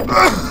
Ugh.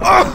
Ugh!